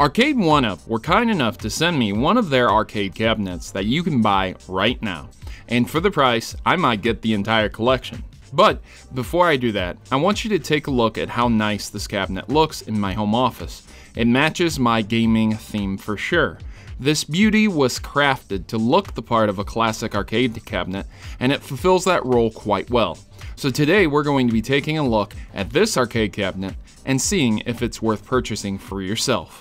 Arcade 1UP were kind enough to send me one of their arcade cabinets that you can buy right now. And for the price, I might get the entire collection. But before I do that, I want you to take a look at how nice this cabinet looks in my home office. It matches my gaming theme for sure. This beauty was crafted to look the part of a classic arcade cabinet, and it fulfills that role quite well. So today we're going to be taking a look at this arcade cabinet and seeing if it's worth purchasing for yourself.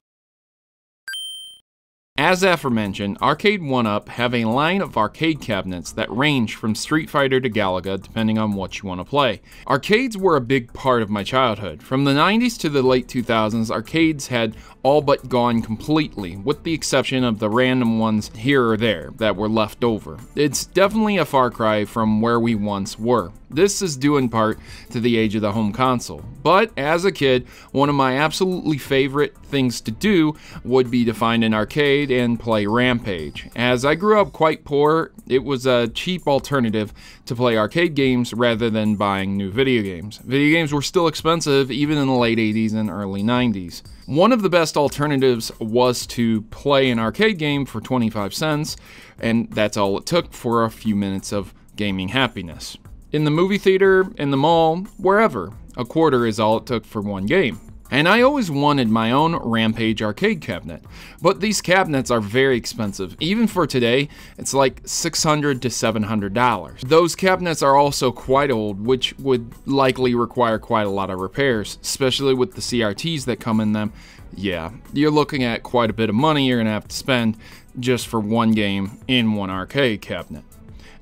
As aforementioned, Arcade 1UP have a line of arcade cabinets that range from Street Fighter to Galaga depending on what you want to play. Arcades were a big part of my childhood. From the 90s to the late 2000s, arcades had all but gone completely, with the exception of the random ones here or there that were left over. It's definitely a far cry from where we once were. This is due in part to the age of the home console. But as a kid, one of my absolutely favorite things to do would be to find an arcade and play Rampage. As I grew up quite poor, it was a cheap alternative to play arcade games rather than buying new video games. Video games were still expensive even in the late 80s and early 90s. One of the best alternatives was to play an arcade game for 25 cents, and that's all it took for a few minutes of gaming happiness. In the movie theater, in the mall, wherever, a quarter is all it took for one game. And I always wanted my own Rampage arcade cabinet, but these cabinets are very expensive. Even for today, it's like $600 to $700. Those cabinets are also quite old, which would likely require quite a lot of repairs, especially with the CRTs that come in them. Yeah, you're looking at quite a bit of money you're gonna have to spend just for one game in one arcade cabinet.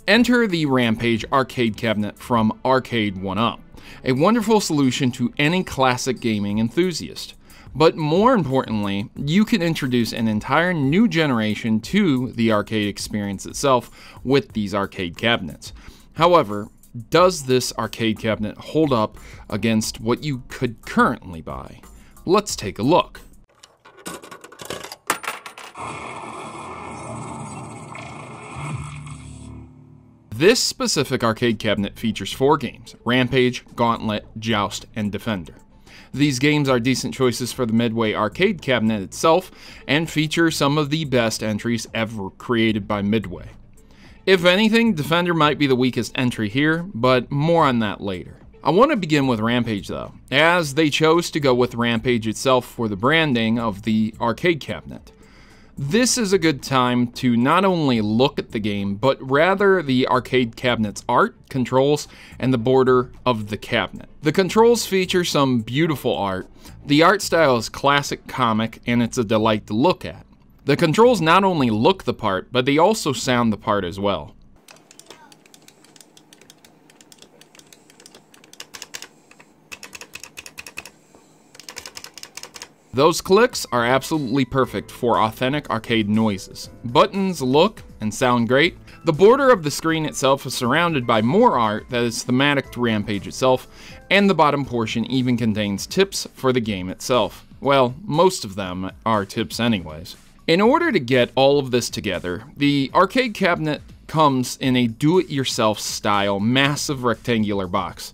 Enter the Rampage arcade cabinet from Arcade 1UP a wonderful solution to any classic gaming enthusiast. But more importantly, you can introduce an entire new generation to the arcade experience itself with these arcade cabinets. However, does this arcade cabinet hold up against what you could currently buy? Let's take a look. This specific arcade cabinet features four games Rampage, Gauntlet, Joust, and Defender. These games are decent choices for the Midway arcade cabinet itself and feature some of the best entries ever created by Midway. If anything, Defender might be the weakest entry here, but more on that later. I want to begin with Rampage though, as they chose to go with Rampage itself for the branding of the arcade cabinet. This is a good time to not only look at the game, but rather the arcade cabinet's art, controls, and the border of the cabinet. The controls feature some beautiful art. The art style is classic comic, and it's a delight to look at. The controls not only look the part, but they also sound the part as well. Those clicks are absolutely perfect for authentic arcade noises. Buttons look and sound great. The border of the screen itself is surrounded by more art that is thematic to Rampage itself, and the bottom portion even contains tips for the game itself. Well, most of them are tips anyways. In order to get all of this together, the arcade cabinet comes in a do-it-yourself style massive rectangular box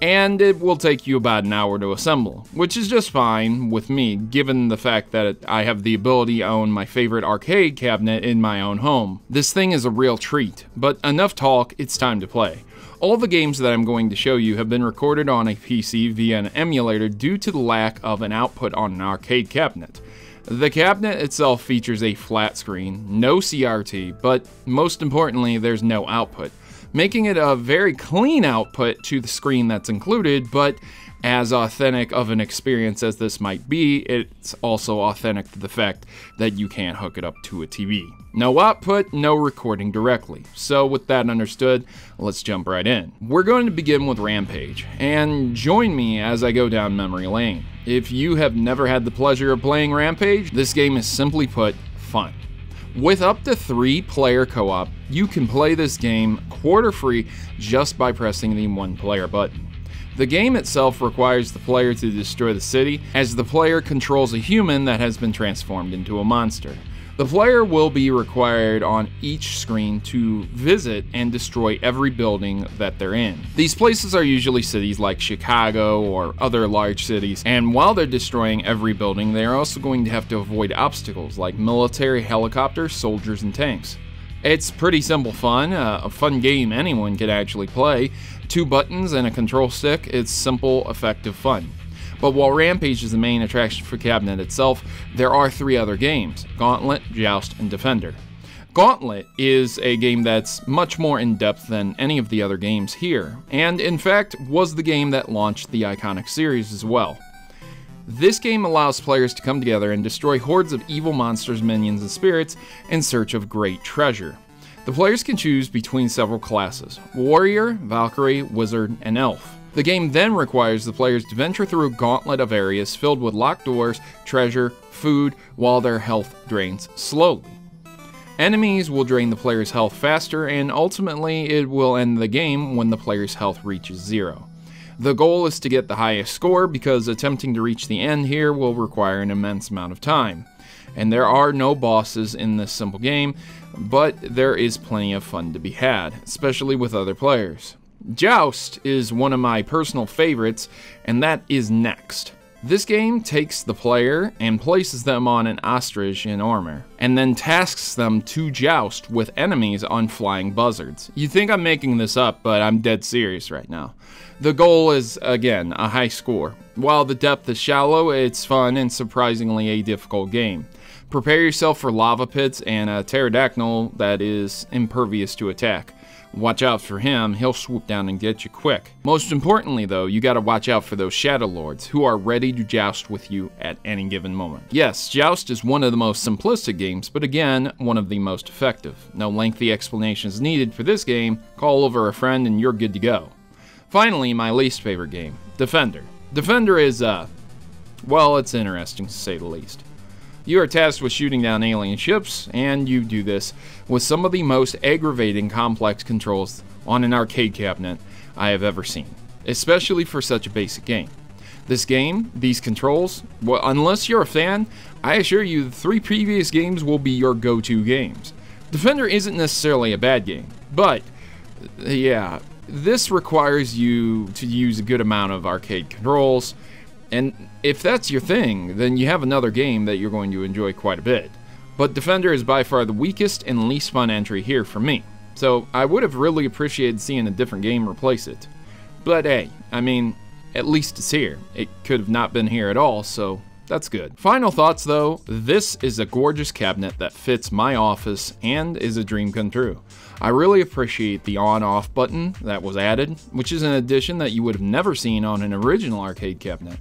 and it will take you about an hour to assemble, which is just fine with me, given the fact that I have the ability to own my favorite arcade cabinet in my own home. This thing is a real treat, but enough talk, it's time to play. All the games that I'm going to show you have been recorded on a PC via an emulator due to the lack of an output on an arcade cabinet. The cabinet itself features a flat screen, no CRT, but most importantly, there's no output making it a very clean output to the screen that's included, but as authentic of an experience as this might be, it's also authentic to the fact that you can't hook it up to a TV. No output, no recording directly. So with that understood, let's jump right in. We're going to begin with Rampage, and join me as I go down memory lane. If you have never had the pleasure of playing Rampage, this game is simply put, fun. With up to three player co-op, you can play this game quarter free just by pressing the one player button. The game itself requires the player to destroy the city, as the player controls a human that has been transformed into a monster. The player will be required on each screen to visit and destroy every building that they're in. These places are usually cities like Chicago or other large cities, and while they're destroying every building, they are also going to have to avoid obstacles like military helicopters, soldiers, and tanks. It's pretty simple fun, uh, a fun game anyone could actually play. Two buttons and a control stick, it's simple, effective fun. But while Rampage is the main attraction for Cabinet itself, there are three other games Gauntlet, Joust, and Defender. Gauntlet is a game that's much more in depth than any of the other games here, and in fact was the game that launched the iconic series as well. This game allows players to come together and destroy hordes of evil monsters, minions, and spirits in search of great treasure. The players can choose between several classes Warrior, Valkyrie, Wizard, and Elf. The game then requires the players to venture through a gauntlet of areas filled with locked doors, treasure, food, while their health drains slowly. Enemies will drain the player's health faster, and ultimately it will end the game when the player's health reaches zero. The goal is to get the highest score because attempting to reach the end here will require an immense amount of time. And there are no bosses in this simple game, but there is plenty of fun to be had, especially with other players. Joust is one of my personal favorites, and that is next. This game takes the player and places them on an ostrich in armor, and then tasks them to joust with enemies on flying buzzards. You think I'm making this up, but I'm dead serious right now. The goal is, again, a high score. While the depth is shallow, it's fun and surprisingly a difficult game. Prepare yourself for lava pits and a pterodactyl that is impervious to attack. Watch out for him, he'll swoop down and get you quick. Most importantly though, you gotta watch out for those Shadow Lords, who are ready to joust with you at any given moment. Yes, Joust is one of the most simplistic games, but again, one of the most effective. No lengthy explanations needed for this game, call over a friend and you're good to go. Finally, my least favorite game, Defender. Defender is, uh, well, it's interesting to say the least. You are tasked with shooting down alien ships, and you do this with some of the most aggravating complex controls on an arcade cabinet I have ever seen, especially for such a basic game. This game, these controls, well, unless you're a fan, I assure you the three previous games will be your go to games. Defender isn't necessarily a bad game, but yeah, this requires you to use a good amount of arcade controls and if that's your thing, then you have another game that you're going to enjoy quite a bit. But Defender is by far the weakest and least fun entry here for me, so I would have really appreciated seeing a different game replace it. But hey, I mean, at least it's here. It could have not been here at all, so that's good. Final thoughts though, this is a gorgeous cabinet that fits my office and is a dream come true. I really appreciate the on-off button that was added, which is an addition that you would have never seen on an original arcade cabinet.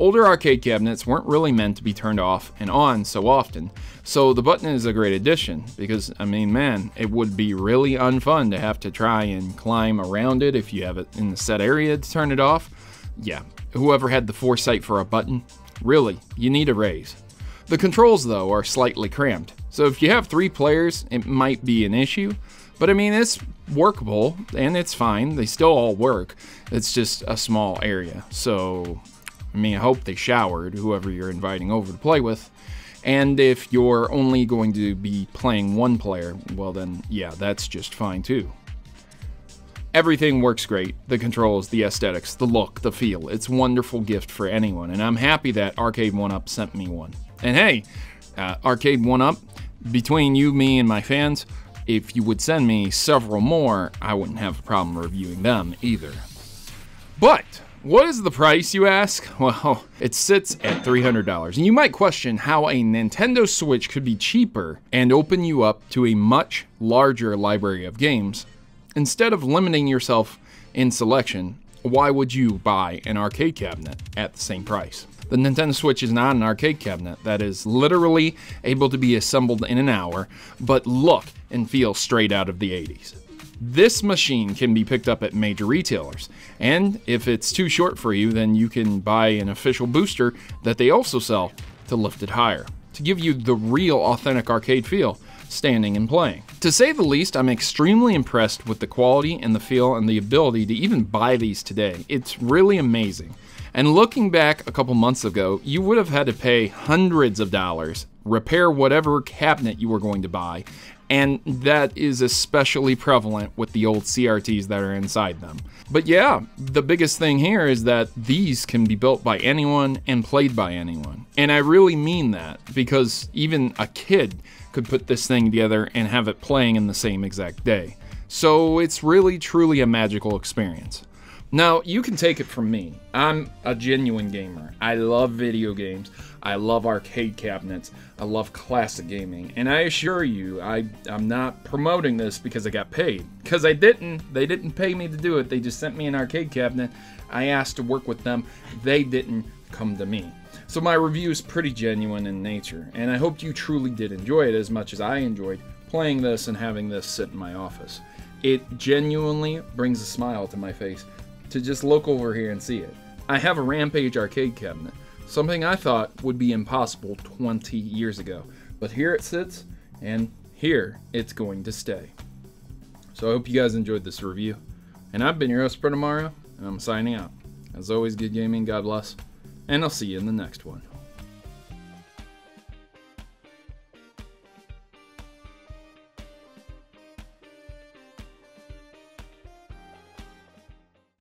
Older arcade cabinets weren't really meant to be turned off and on so often, so the button is a great addition because, I mean, man, it would be really unfun to have to try and climb around it if you have it in the set area to turn it off. Yeah, whoever had the foresight for a button, really, you need a raise. The controls, though, are slightly cramped, so if you have three players, it might be an issue, but I mean, it's workable and it's fine. They still all work. It's just a small area. So I mean, I hope they showered, whoever you're inviting over to play with. And if you're only going to be playing one player, well then, yeah, that's just fine too. Everything works great. The controls, the aesthetics, the look, the feel. It's a wonderful gift for anyone, and I'm happy that Arcade 1-Up sent me one. And hey, uh, Arcade 1-Up, between you, me, and my fans, if you would send me several more, I wouldn't have a problem reviewing them either. But what is the price, you ask? Well, it sits at $300. And you might question how a Nintendo Switch could be cheaper and open you up to a much larger library of games. Instead of limiting yourself in selection, why would you buy an arcade cabinet at the same price? The Nintendo Switch is not an arcade cabinet that is literally able to be assembled in an hour, but look and feel straight out of the 80s. This machine can be picked up at major retailers, and if it's too short for you, then you can buy an official booster that they also sell to lift it higher, to give you the real authentic arcade feel, standing and playing. To say the least, I'm extremely impressed with the quality and the feel and the ability to even buy these today. It's really amazing. And looking back a couple months ago, you would have had to pay hundreds of dollars, repair whatever cabinet you were going to buy, and that is especially prevalent with the old CRTs that are inside them. But yeah, the biggest thing here is that these can be built by anyone and played by anyone. And I really mean that because even a kid could put this thing together and have it playing in the same exact day. So it's really truly a magical experience. Now, you can take it from me. I'm a genuine gamer. I love video games. I love arcade cabinets. I love classic gaming. And I assure you, I, I'm not promoting this because I got paid. Because I didn't. They didn't pay me to do it. They just sent me an arcade cabinet. I asked to work with them. They didn't come to me. So my review is pretty genuine in nature. And I hope you truly did enjoy it as much as I enjoyed playing this and having this sit in my office. It genuinely brings a smile to my face to just look over here and see it. I have a Rampage arcade cabinet, something I thought would be impossible 20 years ago. But here it sits, and here it's going to stay. So I hope you guys enjoyed this review. And I've been your host, Mario, and I'm signing out. As always, good gaming, God bless, and I'll see you in the next one.